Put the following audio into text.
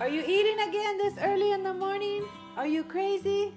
Are you eating again this early in the morning? Are you crazy?